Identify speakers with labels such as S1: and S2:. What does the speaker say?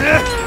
S1: 起